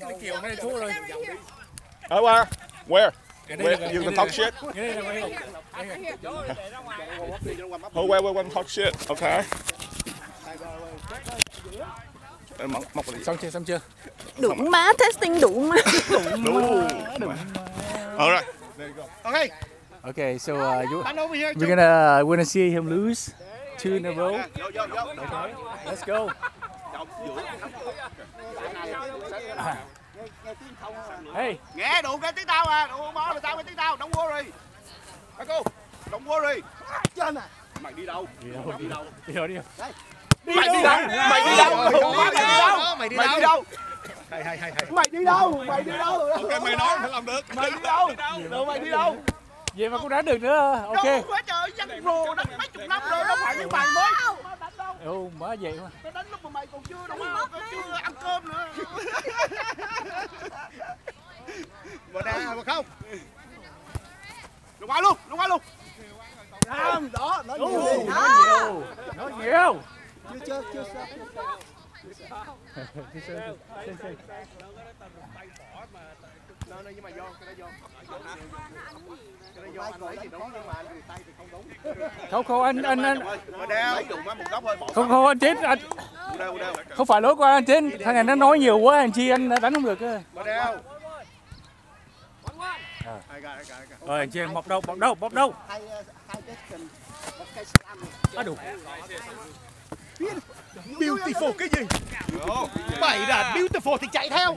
cái kiểu này thua rồi Ở qua. Where? Where là- you can talk shit? Oh, where we want to talk shit. Okay. Ê, Móc xong chưa xong chưa đủ má testing đủ má Đủ. Alright. Okay, okay so uh, you, we're gonna we're gonna see him lose two in a row Vô vô vô. okay let's go hey Nghe đủ cái tiếng tao à, đủ bó là tao cái tiếng tao, don't worry. Michael, don't worry. Trên à. Mày đi đâu? đi đâu đi đâu đi đâu đi đâu Mày đi đâu? Mày đi đâu? Mày đi đâu? Mày đi đâu? Hay hay hay hay. Mày đi đâu? Mày đi đâu? Ok mày nói phải làm được. Mày đi đâu? Đâu mày đi đâu? vậy mà cũng đã được nữa ok Đâu quá trời, dân pro đánh mấy chục năm rồi, đâu phải như mày mới. Ô má vậy mà Tao đánh lúc mà mày còn chưa đúng không? Còn chưa ăn cơm nữa. Mà đá mà không? Lục qua luôn, lục qua luôn. Làm đó, nói nhiều nói nhiều nói nhiều Chưa chưa chưa sao. Nó nó nhưng mà do cái đó do. Cái đó do anh lấy thì đúng nhưng mà anh tay thì không đúng. không không anh anh anh Mà đeo. Lấy dùng một góc thôi bỏ. không không anh chết anh không phải lỗi của anh chết thằng này nó nói nhiều quá anh chi anh đánh không được cơ rồi anh chi bọc đâu bọc đâu bọc đâu Hai hai cái cần một cái slam. à đủ Beautiful cái gì? Mày là beautiful thì chạy theo.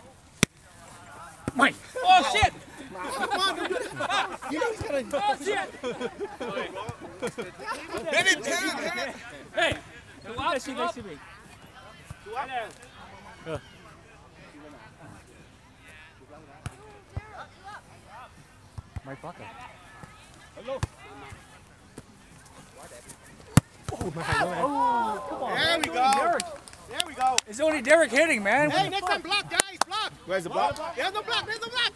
mày Oh shit! Come on, you know he's gonna. Oh shit! Hit it, hit it, hit it. hey let's see let's see me mày fuck à There we go. There we go. It's only Derek hitting, man. Hey, there's some block, guys. Where's the block? There's no block. There's no block.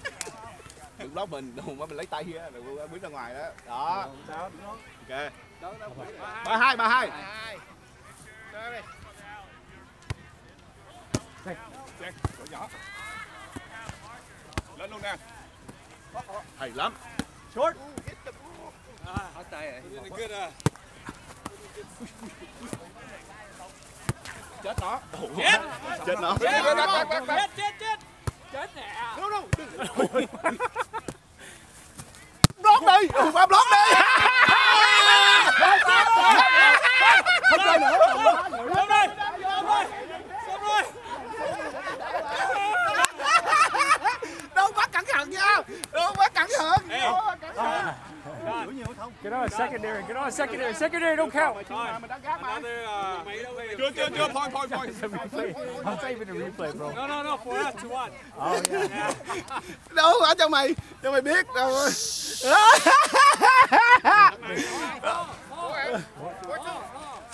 đừng block mình đừng mà mình lấy tay kia đừng bước ra ngoài đó đó ok Ba hai, ba hai. Lên luôn nè. hay lắm Short. chết nó Chết nó. No, no. Block đi. Ừ, ba block đi. Không chơi nữa. Đâu quá cẩn thận nha. Đâu quá cẩn thận. Đâu quá cẩn thận. Get on a secondary. Get on a secondary. Secondary don't count. Đang gác mà. Chưa chưa chưa point point point. I'm saving a replay, bro. No, no, no, for us to what? Oh yeah. Đâu ở cho mày. Cho mày biết đâu.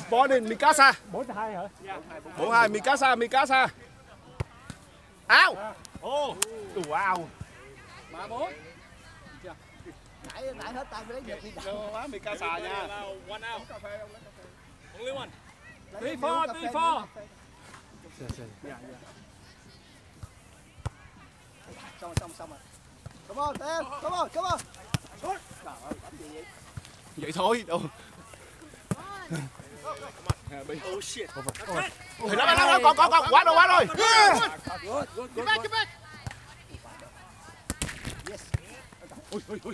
Borden Mikasa. Bốn hai hả? 42 Mikasa Mikasa. Ao. Oh, Wow. Quá Mikasa nha. one out. Only one. Three, four, three, four. Xong xong xong rồi. Come on, Tem. Come on, come on. Vậy thôi. Đâu. Oh shit. Thì nó nó con con con quá rồi quá rồi. Get back, get back. Ui ui ui.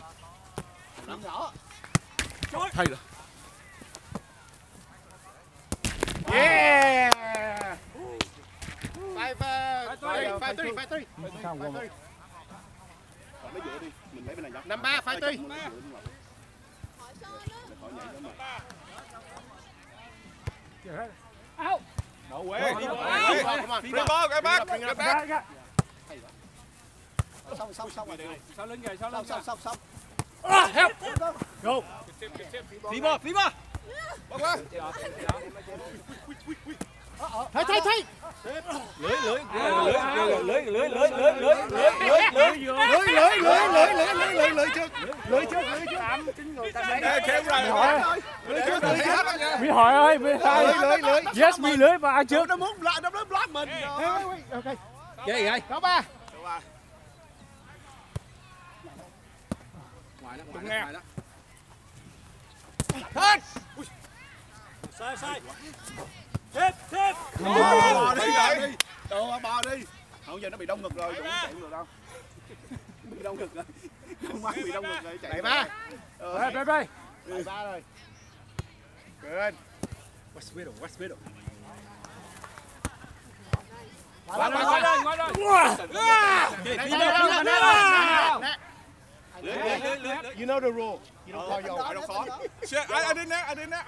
Nhỏ. Hay rồi. Yeah. Five, uh, five, five, three, five, three. Lấy giữa đi. Mình lấy bên này. Năm ba, five, three. No way. Come on, come on. Free ball, get back, get back. Xong, xong, xong rồi. Sau lưng kìa, sau lưng xong, xong, xong. Ah, help. Go bóng qua thấy thấy thấy lưới lưới lưới lưới lưới lưới lưới lưới lưới lưới lưới lưới lưới lưới lưới lưới lưới lưới lưới trước lưới trước lưới trước Ê, kéo ra lưới trước lưới trước Mỹ hỏi ơi, Mỹ lưới hỏi. lưới lưới Yes, Mỹ lưới và ai trước. nó muốn block nó block mình ok ghê ghê có ba ngoài đó ngoài nghe. đó hết sai sai. Tiếp tiếp bò đi vậy đồ bò đi. Không giờ nó bị đông ngực rồi cũng chạy được đâu bị đông ngực rồi. Không má bị đông ngực rồi chạy ba. Đây, đây. đẩy ba. rồi. Good. West middle West middle. Qua ngoài qua đây qua ngoài đây Nè, nè, nè, You know the rule. You don't call y'all. I don't call. shit, I, did not. I did not.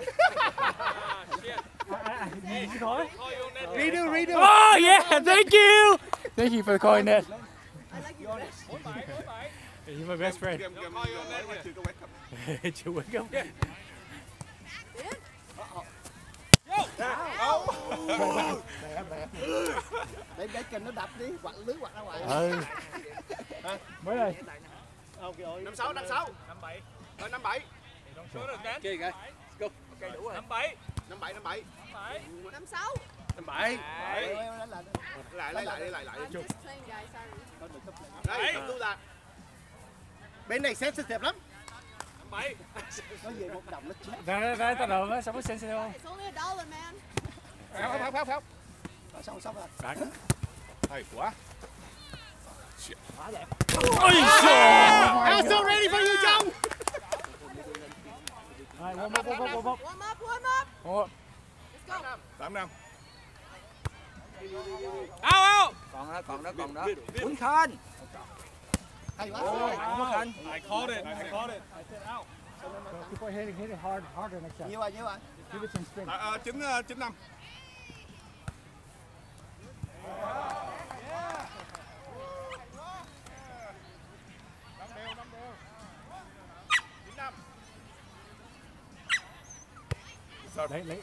know. you call it? Redo, redo. Oh yeah, oh, thank you. thank you for calling that. I like your. Bye, bye. You're my best friend. Don't call your net. Chưa wake up. Wake up. Yo. Oh. Ờ, năm sáu năm sáu. Ờ, năm bảy. Rồi năm bảy. Ok rồi. Go. Ok đủ rồi. Năm bảy. Năm bảy năm bảy. Năm sáu. Năm bảy. Lại lại lại lại lại chung đây tu là bên này xếp xếp lắm. Năm bảy. Nó về một đồng nó chết. Đây đây ta đầu nó sao mới xinh xinh không? Không không không không xong xong rồi. Hay quá. Ôi trời! I'm so ready for you, John. Hai, one more, one more, one more. Warm up, warm up. Let's go. Tám năm. ao ao còn đó còn đó còn đó Quýnh Khanh Hay quá. Quýnh Khanh I called it I called it more. Keep on hitting, hit it hard, harder next time. Nhiêu rồi, nhiêu rồi. Give it some spin. À, à, chín, ờ, chín năm. Lấy, lấy.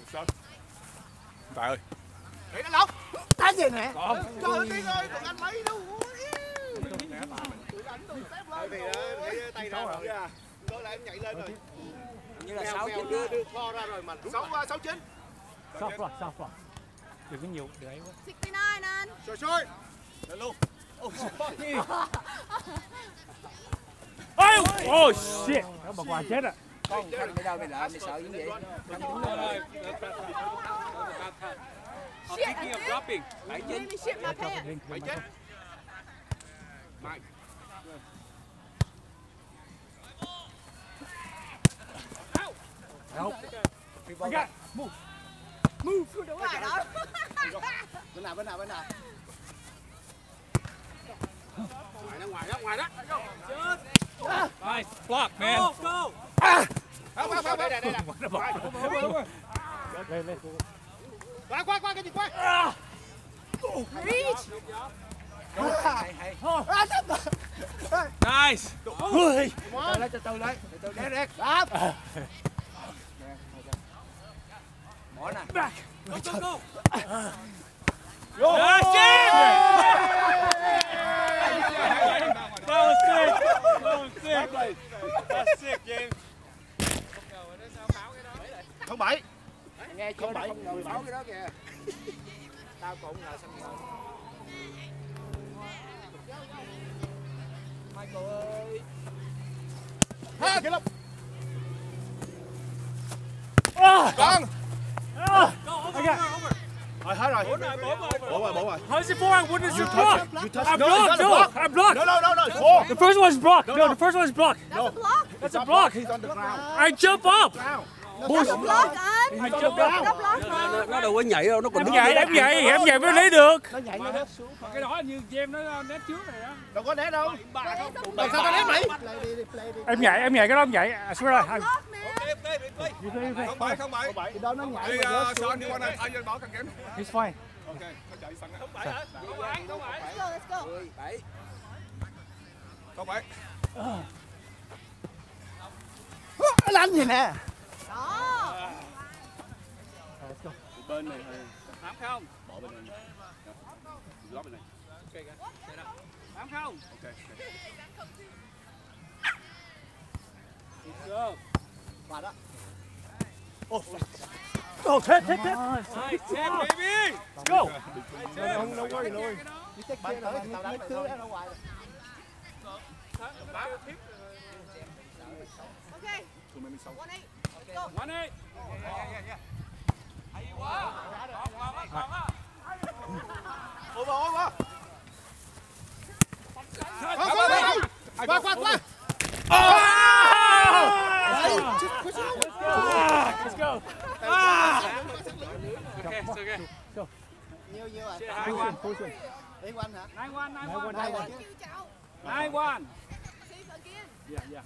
Tài ơi. Để nó lóc. Cái gì nè? Trời ơi, đi rồi, còn anh mấy đâu. Tại vì để tay ra rồi. Tôi lại em nhảy lên rồi. như là sáu chín đưa đưa kho ra rồi mà. Sáu sáu chín. Soft block, soft block. Đừng có nhiều, đừng ấy quá. 69, man. Rồi rồi. Lên luôn. Ôi, oh shit. Đó bà quả chết à. Con Khanh đi đâu mày lại mày sợ gì vậy I'm thinking of dropping chín me shit my pants. Bảy chết. Đâu? I got. Move. Đúng rồi đó. Bên nào, bên nào, bên nào. Ngoài đó, ngoài đó, ngoài đó. nice block man go go không, không, không, đây này, đây này. Nó bỏ. Lên, lên. Qua, qua, qua cái gì qua. Reach. À, nice. Ui. Từ từ từ đấy. Từ từ đấy đấy. Đáp. Bỏ này. Back. Go go go. Yo. Nice That was sick. That was sick. That's sick, James. không bảy nghe chưa? Bảy ngồi báo cái đó kìa. Tao cũng ngồi xong rồi. Michael ơi. Hết. Con it I wouldn't you block you touch I blocked no no no no four the first one is blocked. No the first one is blocked. No. That's a block. That's a block he's on the ground. I jump up. Bush. Nó đâu có nhảy đâu, nó còn đứng nhảy. Em nhảy, em nhảy mới lấy được. Cái đó như em nó né trước này á. Đâu có né đâu. Sao tao né mày? Em nhảy, em nhảy cái đó em nhảy. À, xuống rồi. Không phải, không phải. Cái đó nó nhảy. Ờ, thì sao đi qua này, thay vô đó càng kém. It's fine. Ok, nó chạy sẵn. Không phải hết. Không phải, không phải. Let's go, let's go. Ừ, 7. Không phải. Đánh gì nè. Đó. Rồi, let's go. Bên này thôi. Tám không? Bỏ bên này. Lót bên này. Ok kìa. Tám không? Ok. okay. Let's go. Phạt đó. Oh, oh, hit, hit, hit. Nice, hit, baby. Let's go. Don't, don't worry, don't worry. Đi chắc kia rồi, tao đánh cứ ra ngoài rồi. Okay. 186. One eight. Hay quá. Còn á, còn á. Over, over. Qua, qua, qua. Let's. Ah! Okay, it's okay. Go. Nhiều nhiều à. Hai quan. Đấy quan hả? Quan, nai quan, Yeah, yeah.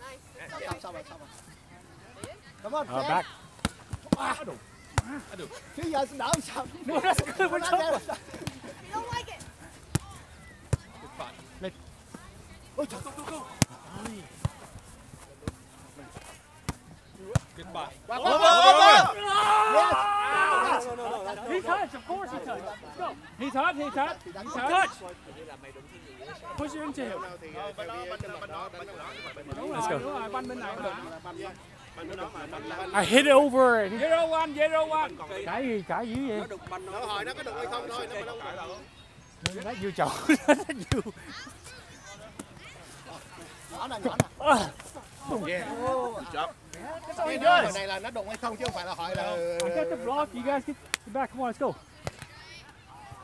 Nice. Xong rồi, xong. Come on, Uh, back. Chứ giờ đỡ làm sao? No, that's good. We're rồi. You don't like it. Ôi trời. Goodbye. Qua, qua, qua, qua. Yes. He touched. Of course he touched. Let's go. He touched, he touched. He touched. Push it into him. Đúng Let's rồi, go. đúng rồi, banh bên này mà. I hit it over. and Zero one, zero one. Cái gì, cái gì vậy? Nó hỏi nó có đụng hay không thôi, nó đâu Nó vô chậu. Nó vô. nhỏ nè, nhỏ nè. yeah That's all he Cái này là nó đụng hay không chứ không phải là hỏi là I got the block. You guys get, get back. Come on, let's go.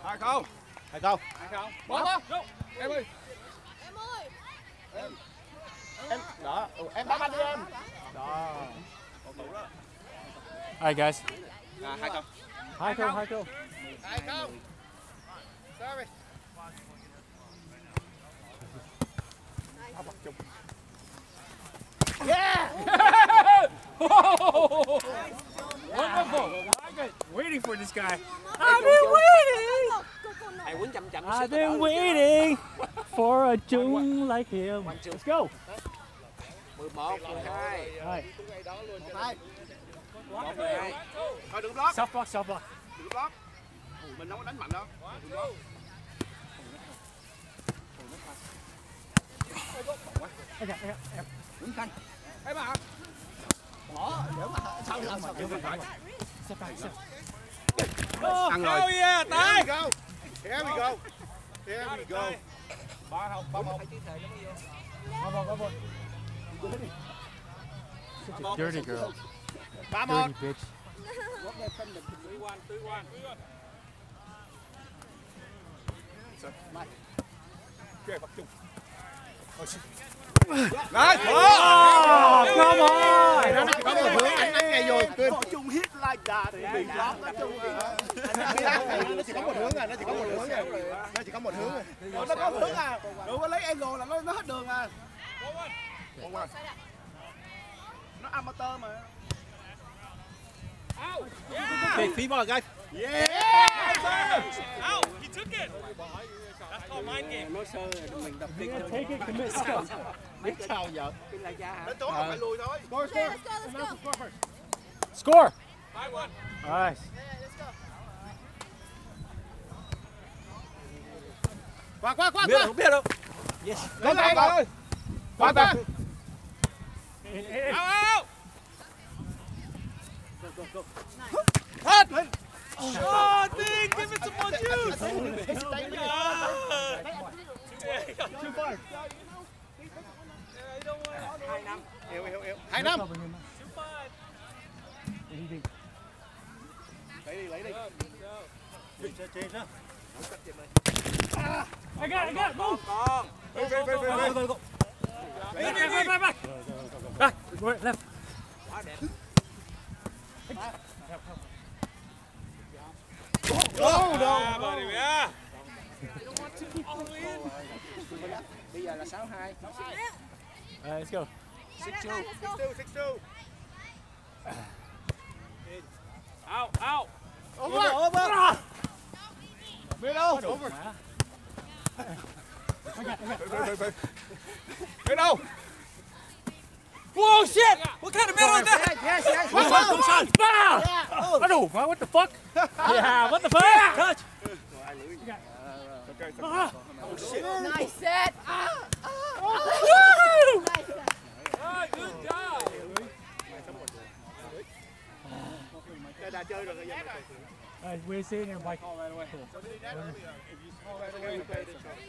Hai không. hay không? Hai không. Em ơi. Em ơi. Em đó, em bắn anh đi em. All right, guys. À, hai không. High go, high go. Hay không? Sorry. Wonderful. Waiting for this guy. I've been waiting. Go, go, no. Ai quýnh chậm chậm I've been waiting for a Jung like him. Let's go. 11, 12 All right. Hai. 12 thôi đừng block Soft block, soft block. đừng block mình đâu có đánh mạnh đâu đừng block got, I got, I got. Em ạ. Bỏ, nếu mà sao làm sao? Step back, step. ăn rồi Oh yeah, Here tay. we go. Here we go. Here we go. Ba không, ba một. Such a dirty girl. Ba một. Dirty bitch. Three one. đấy. Oh, come on! Nó có một hướng anh đánh ngay vô. Tuyên. có chung hit like that thì bị block nó chung. Nó chỉ có một hướng à, nó chỉ có một hướng à. Nó chỉ có một hướng à. nó có hướng à. Có lấy angle là nó nó hết đường à. Nó amateur mà Out. Big three ball guys. Out. He took it. That's called mind game. Yeah, take it, commit, let's go. Biết sao giờ? nó trốn là phải lùi thôi Score, score. let's go, let's go. Score! Yeah, let's go. Qua qua qua biết không biết đâu Lên đây rồi. Qua qua. Out, out. Oh, Dean, give it some more juice. Too far. Hai năm. Cover him. Lấy đi lấy đi I got it, I got it, move! Con. Back, back, back, back, back! Back, đâu left. Ah, buddy, yeah. bây giờ là 62 All right, let's go. Nine, nine, nine, let's go. Two, six two. Out, out. Over, over. Middle. Over đâu Whoa, shit! What kind of metal is that? Yes, yes, What's up? What's up? Ah! I don't know. What the fuck? Yeah, what the fuck? Touch. Ah. Nice set. Ah, ah, Woo! ah. Nice set. Alright, good job. đã chơi rồi bây giờ Hey, we're seeing him like.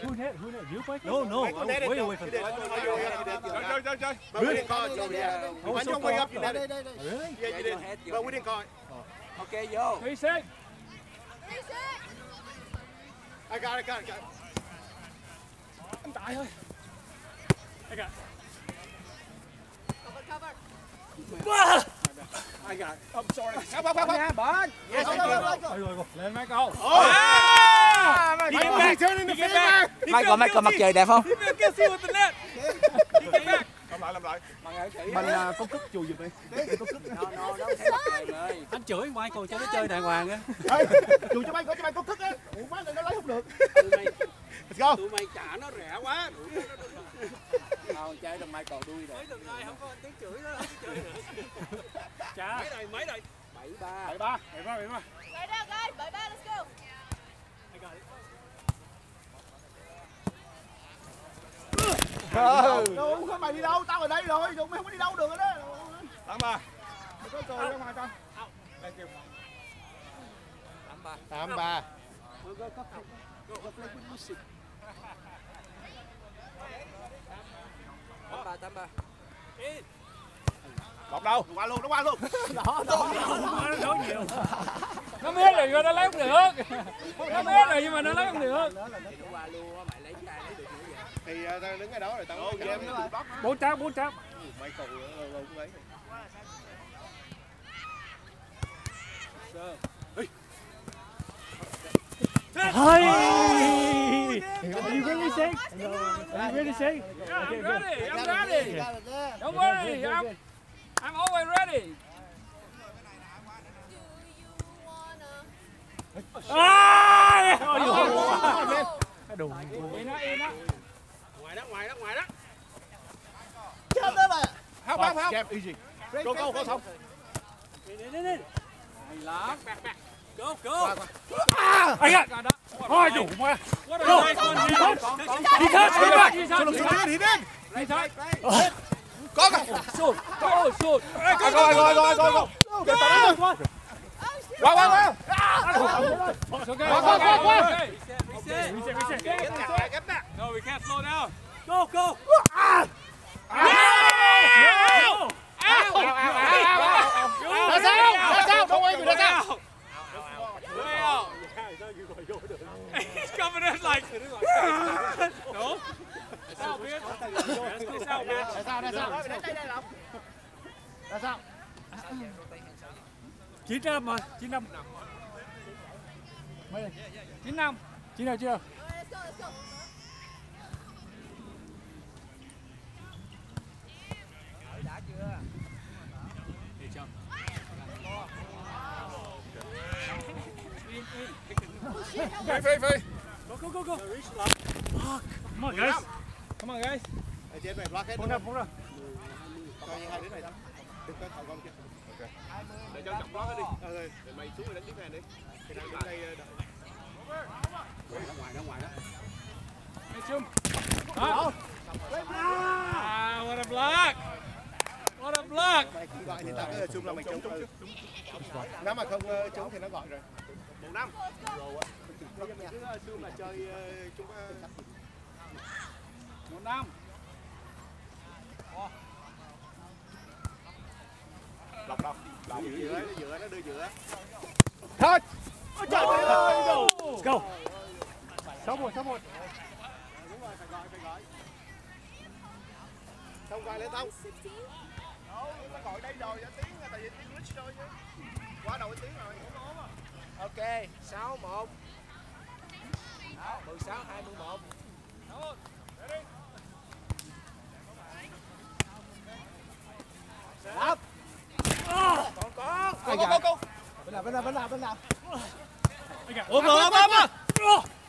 Who net? Who net? You break? No, no. I'm way away from. chơi chơi chơi chơi but we didn't call it Oh, why so don't way up you net it Really? yeah you did but we didn't call it Ok, vô. Three sec. Three set. I got it got it got it Anh thôi. I got. Cover, cover. Ah! I got it I'm sorry up, up, up. Nha, bến. Yes, thank you. Rồi rồi rồi. Lên mấy câu. Ah! Michael, he's turning the He back. He Michael, Michael guilty. trời đẹp không? He felt guilty with the net. He get back. Lại làm lại Mình là con cức chùi giùm đi. No, no, đâu thấy mặt trời ơi. Anh chửi Michael cho nó chơi đàng hoàng á. Ê, chùi cho bay, có cho bay con cức á. Ủa má này nó lấy không được. Let's go. Tụi mày trả nó rẻ quá. Không, chơi thằng Michael đuôi rồi. Mấy này không có tiếng chửi đó, tiếng chửi nữa. Chà. Mấy đời, mấy đời. 7-3. Bảy ba. Bảy ba, bảy ba. Now, guys. Bye bye. Let's go. Đâu có mày đi đâu? Tao ở đây rồi. Đâu mày không có đi đâu được rồi đó. tám ba. Tám ba. Tám ba, tám ba. bọc đâu Nó qua luôn, nó qua luôn. Nó nói nhiều. Nó biết rồi nhưng nó lấy không được. Nó biết rồi nhưng mà nó lấy không được. Nó qua luôn á, mày lấy chai lấy được nữa vậy. Thì ờ, tao đứng ở đó rồi tao cảm game bóc. Bốn tráp, bốn tráp. Mày cầu cũng ấy. Hey! Are you really sick? Are you really sick? Yeah, I'm good. ready. I'm ready. Don't worry. I'm, I'm always ready. Ah! Oh, you. Yên đó, yên đó. Ngoài đó, ngoài đó, ngoài đó. Chết đó bà. Không, không, không. Jab easy. Go, go, go, xong. Back, back, back. Go, go. I got. Got that. Oh, đủ mà. Touched. He touched. Come back. He touched. He touched. He did. He touched. Có coi. Shoot. Go, shoot. Go, go, go, go, go, go. Oh, shit. Qua, qua, qua. It's okay. It's okay. It's okay. Reset, reset. Get that. No, we can't slow down. Go, go. No! Ra sao? Ra sao? Don't worry, ra sao? Way out. He's coming in like. no. It's out, man. It's out, man. Đây, đây, đây, Lộc. Ra sao? Chín năm mà, chín năm. Chín năm. Chín năm chưa? Alright, let's go. Let's go. Đã chưa? Phi phi phi Go, go, go, go. Come on, guys. Come on, guys. Ở trên mày block hết. Phone ra, phone ra. Coi như hai đứa này. Đừng có thầu con kia. để cho chọc block đi rồi. để mày xuống mày đánh tiếp này đi Thì đang đứng đây đợi. ngoài đó ngoài đó Hey, Chum. Ah, what a block. What a block. Mày không gọi thì tao cứ assume là mày trúng. Ừ. Nếu mà không ờ, trúng thì nó gọi rồi. một năm Bây giờ cứ assume là chơi chung Một năm. lọc lọc lọc giữa giữa, nó giữa, nó đưa giữa. Let's go. Sáu một, sáu một. Đúng rồi, phải gọi, phải gọi. Không gọi lên tông. Đâu, nó gọi đây rồi, đã tiếng tại vì tiếng glitch rồi chứ. Quá đầu tiếng rồi. Ok, 6-1. 16 21. Lập. Còn con. Con con con. Bên nào bên nào bên nào bên nào. Ôm rồi ôm ôm.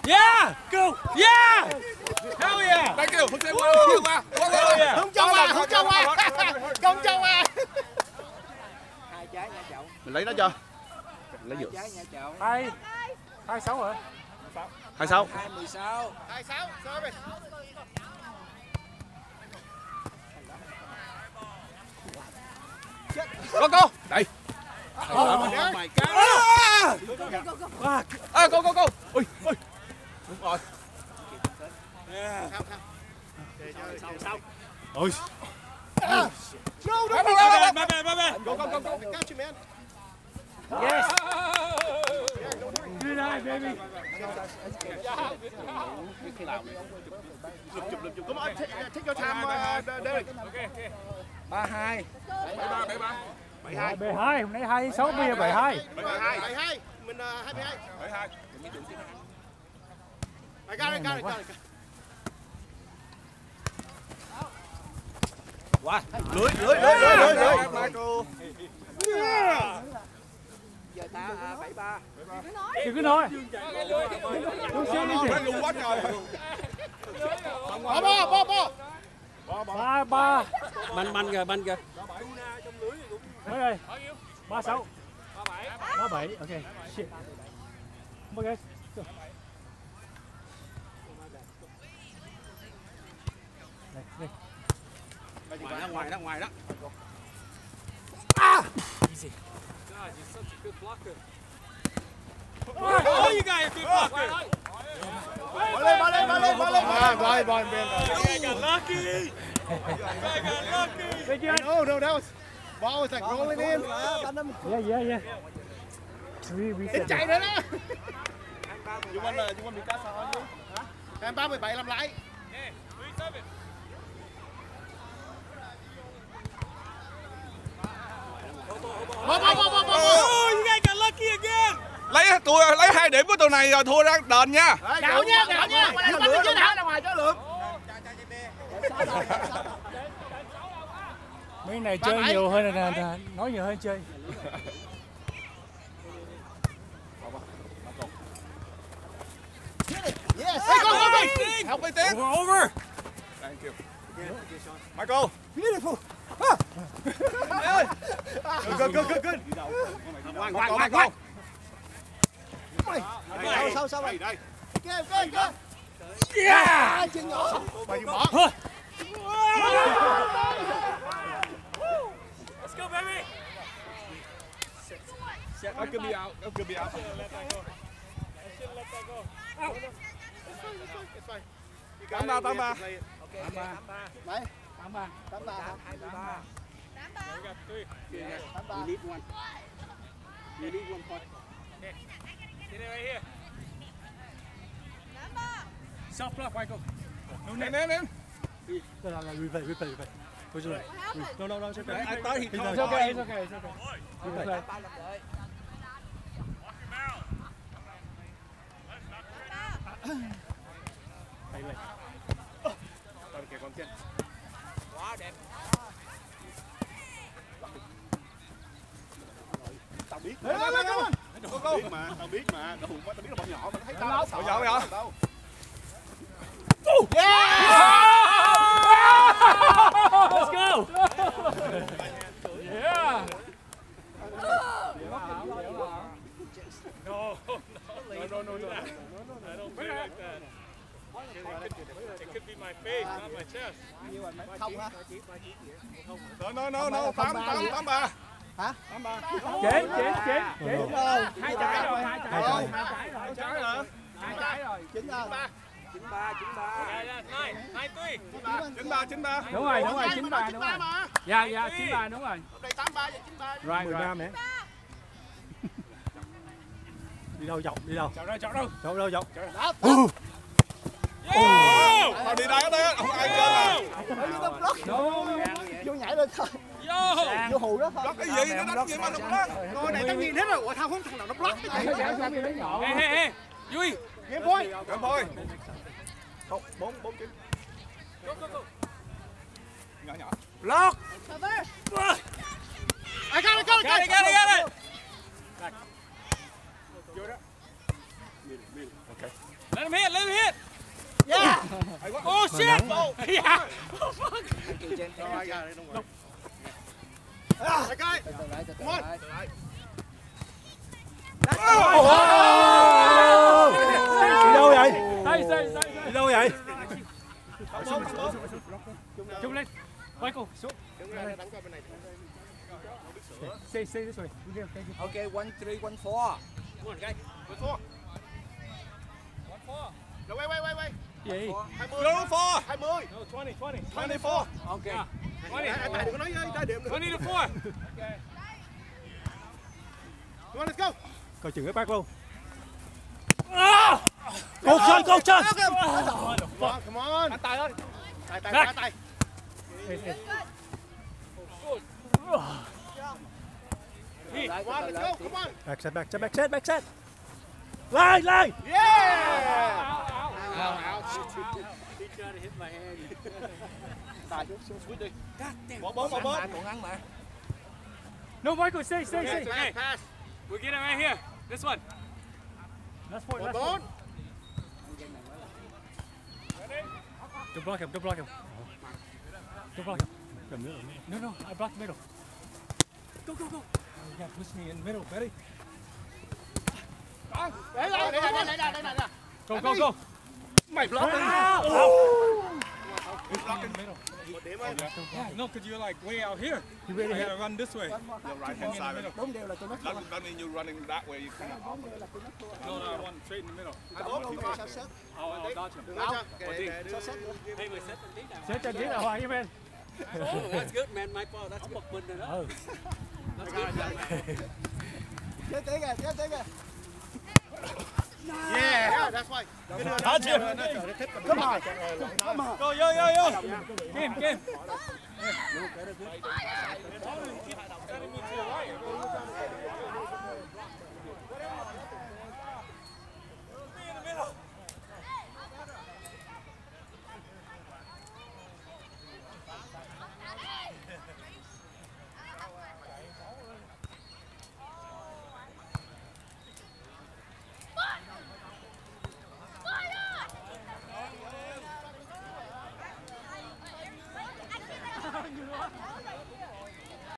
Yeah! Go! Yeah! Hell yeah! Thank you. Không chơi qua, không chơi qua. Hell yeah. Không chơi qua, không chơi qua. Không chơi qua. Hai trái nha chậu. Mình lấy nó chưa? Lấy dược. Hai trái nha chậu. Hai. Hai sáu hả? Hai sáu. Hai mười sáu hai sáu sorry go go. Đây. Oh my god à go go go. Ui ui đúng rồi. Ôi. No no Bye, bye, bye, bye, Bye bye bye bye. go go go go. Catch him man. Yes good night baby. Come on take, take your time uh, Derek ba hai. Bảy hai hôm nay hai sáu bây giờ bảy hai. Bảy hai. Bảy hai mình hai. Mươi hai. Bảy hai. I got it got it got it lưới lưới lưới lưới lưới lưới giờ ta à, bảy ba đừng cứ nói. Nó luôn quá trời bo bo bo bo ba ba Banh banh kìa banh kìa. mấy đây ba sáu. Ba bảy. Ok. Shit. Ok đây đây ngoài đó ngoài đó ngoài đó Oh, you got a good blocker. ba lên ba lên ba lên ba lên à rồi rồi bên I got lucky. I got lucky. no no that was ball was like rolling in. Yeah yeah yeah. We we said chạy nữa đó you want uh, you want me to cast on you? Em ba mười bảy làm lại three seven. bo bo bo bo bo Oh, you guys got lucky again. Lấy tôi lấy hai điểm của tụi này rồi thua ra đền nha. Gạo nha gạo nha. Chứ nào ra ngoài cho lượng mấy này chơi nhiều hơn là, là nói nhiều hơn chơi. Yes. Hey go go go. Help me tiến. Over, over. thank you. Michael good good good good ngoan ngoan ngoan ngoan đây sau sau đây đây. Kia kia kia yeah! Chân nhỏ. Mày bỏ. Let's go, baby. that could be out that could be out. Tám ba tám ba Đấy. tám ba Tám ba. hai ba Tám ba. We got three. Tám ba. need one you need one point Okay. Get it right here. Tám ba. soft block Michael No nè nè nè no no no replay replay replay Where's the What no no no it's okay I thought he called. it's told okay it's okay it's okay replay ba lần đợi Đây, đây. quá đẹp biết Lên, lên, lên, lên. tao biết mà tao biết mà tao biết là bọn nhỏ mà thấy tao Bây giờ, bây giờ. đâu let's go yeah No, no, no, no, no. I don't play like that. It could, it could be my face, not my chest. không hả no no no no tám tám tám ba chế chế chế đúng rồi. Hai trái rồi hai trái rồi. hai trái rồi. Hả? Hai trái rồi. Chín ba. Chín ba. Yeah, nine, nine three. chín ba chín ba đúng rồi đúng rồi chín ba đúng rồi. mà. Dạ dạ chín ba đúng rồi. Đây tám ba và chín ba. Right đi đâu dọc đi đâu? Chọn đâu chọn đâu? Dọc đâu dọc tao đi đây đây không ai chơi à no vô nhảy lên thôi! Vô hù đó thôi. Block cái gì? Nó đánh gì mà nó block rồi này tao nhìn hết rồi ủa thao không thằng nào nó block nhỏ Hey, hey, hey! Yui! game point Cảm thôi không bốn bốn chín. Nhỏ nhỏ. Block! Cover. I got it got it Got it, got it, got it! Let him hit, let him hit! yeah. Oh shit! Yeah! kỳ trên I got it don't worry I got it từ từ lại từ từ lại đi đâu vậy đi đâu vậy Chung lên. Michael, xuống. Stay, stay this way. Okay, one three, one four. No, wait, wait, wait, wait. Gì? 20. Lô 4. 20. No, 20, 20. 24. Okay. Tại tại đừng có nói trái điểm nữa. 20 to 4. Come on, let's go. coi chừng cái bác luôn Cột chân, cột chân. Come on, come on. Tài ơi. Tài tài tài tài. Come on, let's go. Come on. Back set, back set, back set, back set. Lên, lên. Yeah. Bỏ bốn, bỏ bốn. Còn ăn mà. No, Michael, stay, stay, stay. Okay. Pass. We're getting right here. This one. Last point, last point. Don't block him, don't block him. Don't block him. No, no, I blocked the middle. Go, go, go. Yeah, push me in the middle, đây. Go, go, go. Mày block. Một điểm ơi. Yeah, no, because you're like way out here. You really had to run this way. Your right hand side. Là tôi mất. That, that means you're running that way. You cannot. No, no, I want straight in the middle. Bốn, không có. I'll, I'll dodge him. Đừng đánh cho. Để để đưa. Set cho Diễn là Hoàng với bên. That's good, man. My ball. That's good. Mình rồi đó. That's good. Chết tí kìa, chết tí kìa. Yeah, yeah, that's why. Nó trở tiếp cầm. Come on. Go, yo, yo, yo. Game, game.